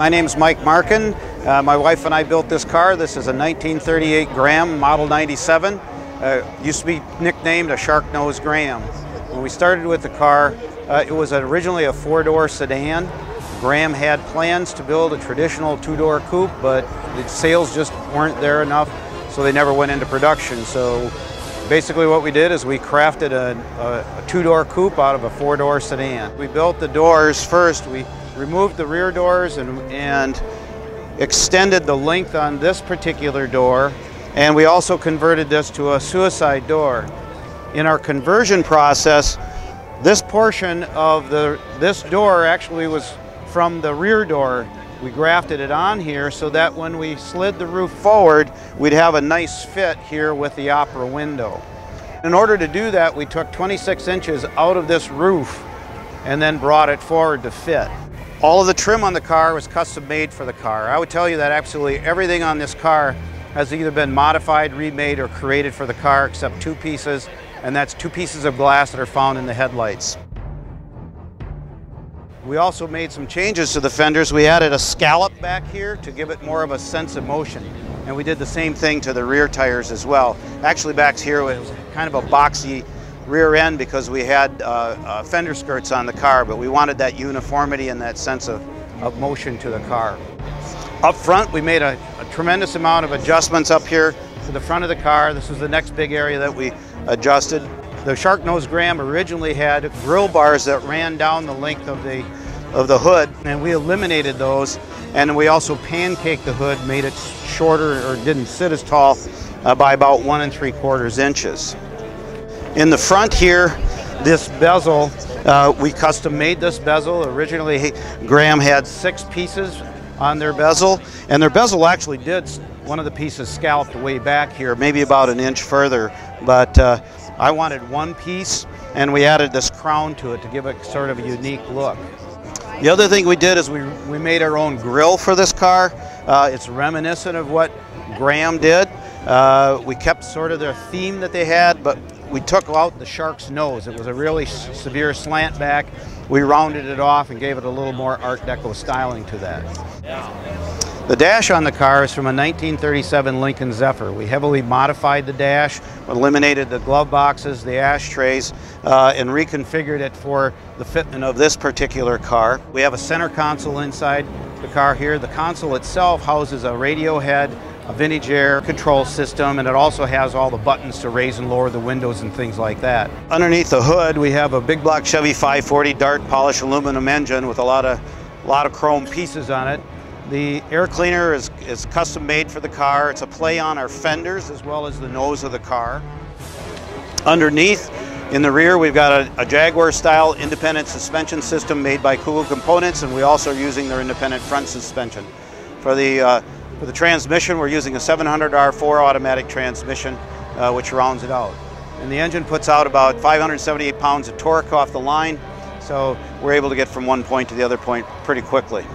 My name is Mike Markin. Uh, my wife and I built this car. This is a 1938 Graham Model 97. Uh, used to be nicknamed a Shark Nose Graham. When we started with the car, uh, it was originally a four-door sedan. Graham had plans to build a traditional two-door coupe, but the sales just weren't there enough, so they never went into production. So basically what we did is we crafted a, a, a two-door coupe out of a four-door sedan. We built the doors first. We removed the rear doors and, and extended the length on this particular door, and we also converted this to a suicide door. In our conversion process, this portion of the this door actually was from the rear door. We grafted it on here so that when we slid the roof forward, we'd have a nice fit here with the opera window. In order to do that, we took 26 inches out of this roof and then brought it forward to fit. All of the trim on the car was custom made for the car. I would tell you that absolutely everything on this car has either been modified, remade, or created for the car except two pieces, and that's two pieces of glass that are found in the headlights. We also made some changes to the fenders. We added a scallop back here to give it more of a sense of motion. And we did the same thing to the rear tires as well. Actually back here it was kind of a boxy rear end because we had uh, uh, fender skirts on the car, but we wanted that uniformity and that sense of, of motion to the car. Up front, we made a, a tremendous amount of adjustments up here to the front of the car. This was the next big area that we adjusted. The Shark Nose Graham originally had grill bars that ran down the length of the of the hood and we eliminated those and we also pancaked the hood made it shorter or didn't sit as tall uh, by about one and three quarters inches in the front here this bezel uh, we custom made this bezel originally Graham had six pieces on their bezel and their bezel actually did one of the pieces scalloped way back here maybe about an inch further but uh, I wanted one piece and we added this crown to it to give it sort of a unique look. The other thing we did is we, we made our own grill for this car. Uh, it's reminiscent of what Graham did. Uh, we kept sort of their theme that they had, but we took out the shark's nose. It was a really severe slant back. We rounded it off and gave it a little more Art Deco styling to that. The dash on the car is from a 1937 Lincoln Zephyr. We heavily modified the dash, eliminated the glove boxes, the ashtrays, uh, and reconfigured it for the fitment of this particular car. We have a center console inside the car here. The console itself houses a radio head, a vintage air control system, and it also has all the buttons to raise and lower the windows and things like that. Underneath the hood, we have a big block Chevy 540 Dart polished aluminum engine with a lot of, lot of chrome pieces on it. The air cleaner is, is custom made for the car. It's a play on our fenders as well as the nose of the car. Underneath, in the rear, we've got a, a Jaguar style independent suspension system made by Kugel Komponents and we also are using their independent front suspension. For the, uh, for the transmission, we're using a 700R4 automatic transmission, uh, which rounds it out. And the engine puts out about 578 pounds of torque off the line, so we're able to get from one point to the other point pretty quickly.